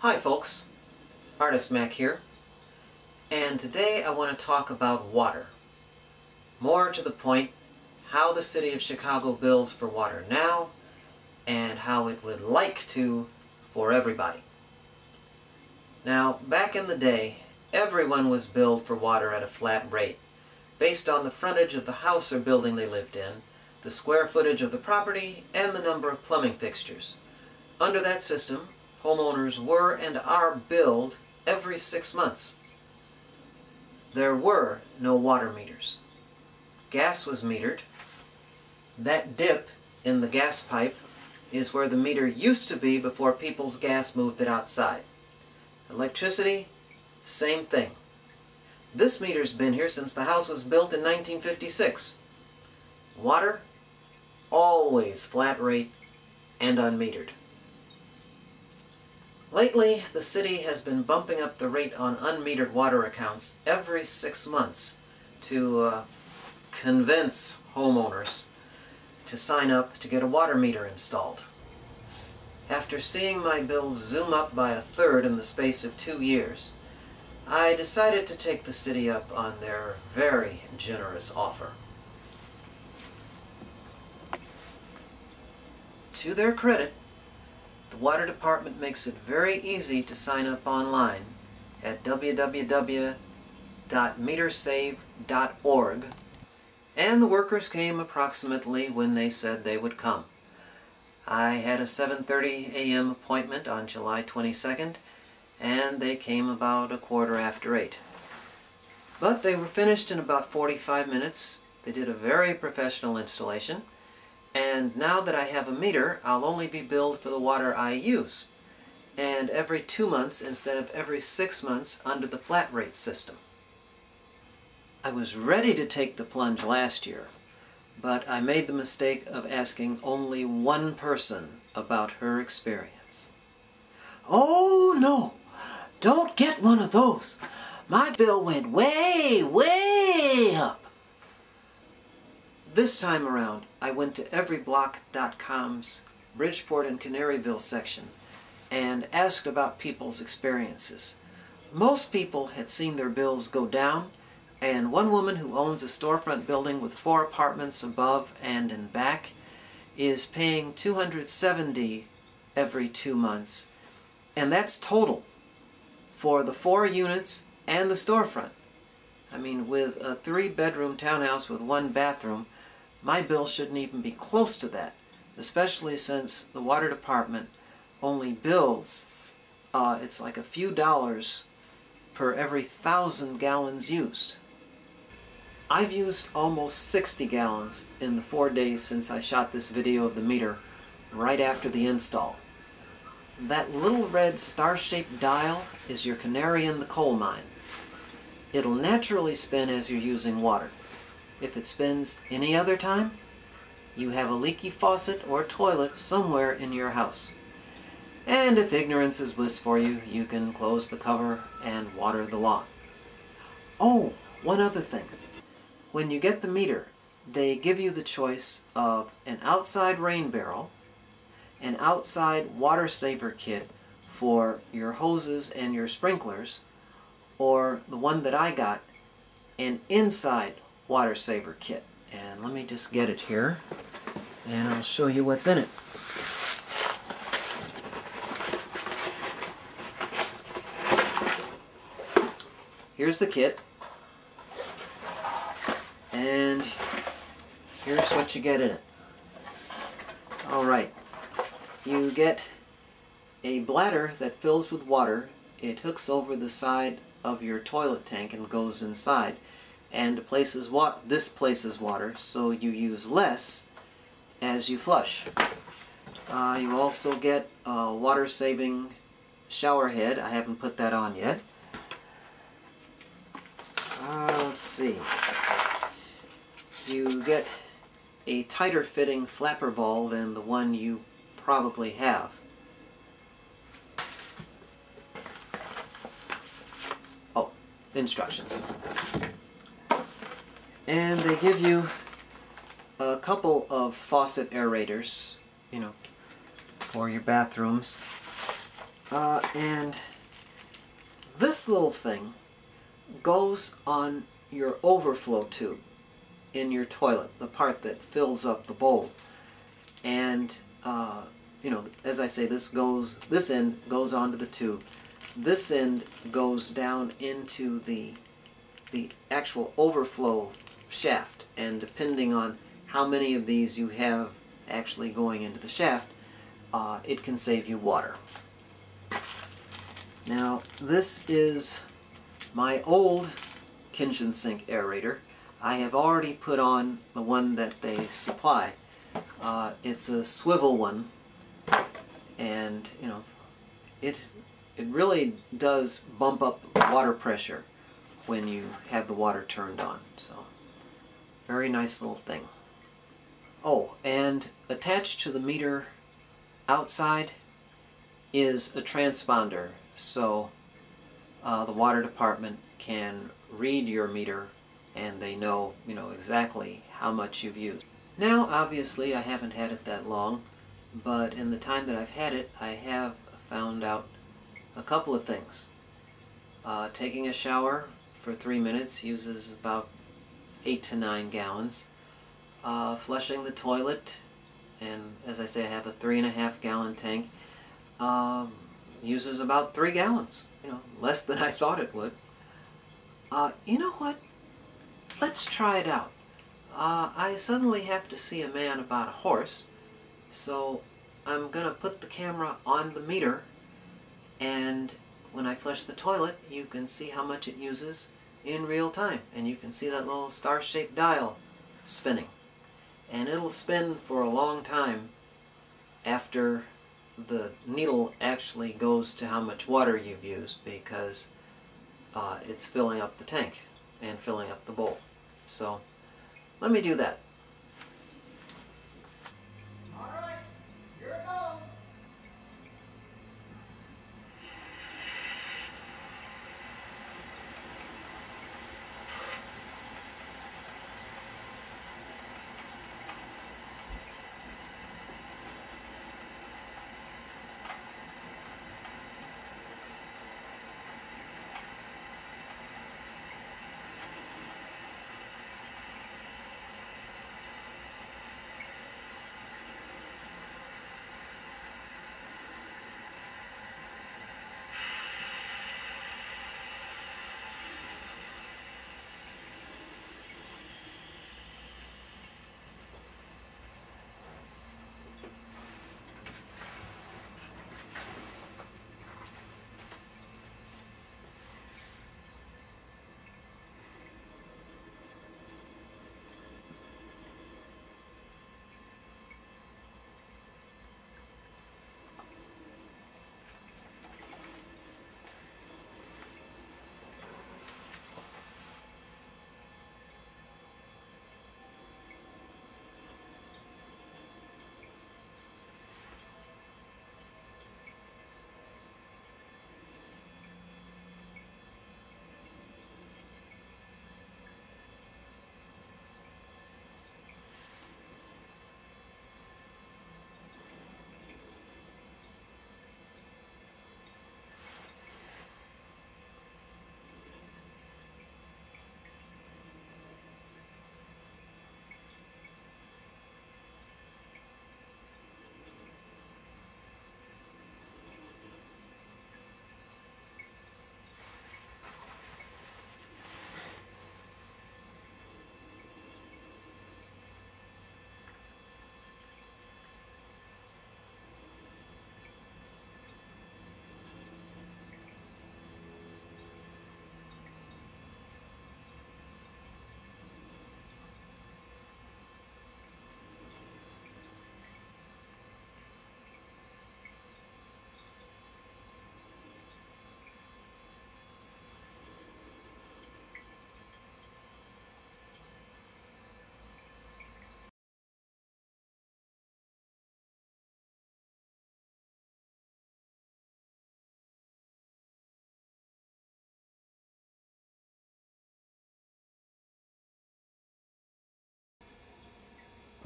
Hi folks, Artist Mac here, and today I want to talk about water. More to the point, how the City of Chicago bills for water now, and how it would like to for everybody. Now, back in the day, everyone was billed for water at a flat rate, based on the frontage of the house or building they lived in, the square footage of the property, and the number of plumbing fixtures. Under that system, homeowners were and are billed every six months. There were no water meters. Gas was metered. That dip in the gas pipe is where the meter used to be before People's Gas moved it outside. Electricity, same thing. This meter's been here since the house was built in 1956. Water, always flat rate and unmetered. Lately, the city has been bumping up the rate on unmetered water accounts every six months to uh, convince homeowners to sign up to get a water meter installed. After seeing my bills zoom up by a third in the space of two years, I decided to take the city up on their very generous offer. To their credit, the Water Department makes it very easy to sign up online at www.metersave.org and the workers came approximately when they said they would come. I had a 7.30 a.m. appointment on July 22nd and they came about a quarter after 8. But they were finished in about 45 minutes. They did a very professional installation and now that I have a meter, I'll only be billed for the water I use. And every two months instead of every six months under the flat rate system. I was ready to take the plunge last year, but I made the mistake of asking only one person about her experience. Oh no! Don't get one of those! My bill went way, way up! This time around, I went to everyblock.com's Bridgeport and Canaryville section and asked about people's experiences. Most people had seen their bills go down, and one woman who owns a storefront building with four apartments above and in back is paying 270 every two months, and that's total for the four units and the storefront. I mean, with a three-bedroom townhouse with one bathroom, my bill shouldn't even be close to that, especially since the water department only bills, uh, it's like a few dollars per every thousand gallons used. I've used almost 60 gallons in the four days since I shot this video of the meter right after the install. That little red star-shaped dial is your canary in the coal mine. It'll naturally spin as you're using water. If it spins any other time, you have a leaky faucet or toilet somewhere in your house. And if ignorance is bliss for you, you can close the cover and water the lawn. Oh, one other thing. When you get the meter, they give you the choice of an outside rain barrel, an outside water saver kit for your hoses and your sprinklers, or the one that I got, an inside water saver kit. And let me just get it here and I'll show you what's in it. Here's the kit. And here's what you get in it. Alright, you get a bladder that fills with water. It hooks over the side of your toilet tank and goes inside and places wa this places water, so you use less as you flush. Uh, you also get a water-saving shower head. I haven't put that on yet. Uh, let's see. You get a tighter fitting flapper ball than the one you probably have. Oh, instructions. And they give you a couple of faucet aerators, you know, for your bathrooms. Uh, and this little thing goes on your overflow tube in your toilet, the part that fills up the bowl. And, uh, you know, as I say, this goes, this end goes onto the tube. This end goes down into the, the actual overflow shaft. And depending on how many of these you have actually going into the shaft, uh, it can save you water. Now, this is my old kitchen sink aerator. I have already put on the one that they supply. Uh, it's a swivel one, and you know, it it really does bump up water pressure when you have the water turned on. So, very nice little thing. Oh, and attached to the meter outside is a transponder so uh, the water department can read your meter and they know, you know, exactly how much you've used. Now, obviously, I haven't had it that long, but in the time that I've had it, I have found out a couple of things. Uh, taking a shower for three minutes uses about eight to nine gallons. Uh, flushing the toilet, and as I say, I have a three and a half gallon tank. Um, uses about three gallons. You know, less than I thought it would. Uh, you know what? Let's try it out. Uh, I suddenly have to see a man about a horse, so I'm going to put the camera on the meter, and when I flush the toilet, you can see how much it uses in real time, and you can see that little star-shaped dial spinning. And it'll spin for a long time after the needle actually goes to how much water you've used because uh, it's filling up the tank and filling up the bowl. So let me do that.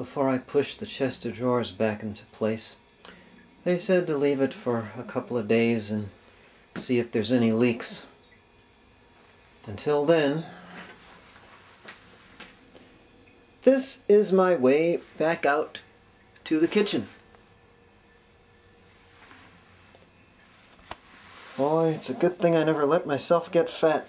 Before I push the chest of drawers back into place, They said to leave it for a couple of days and see if there's any leaks. Until then, this is my way back out to the kitchen. Boy, it's a good thing I never let myself get fat.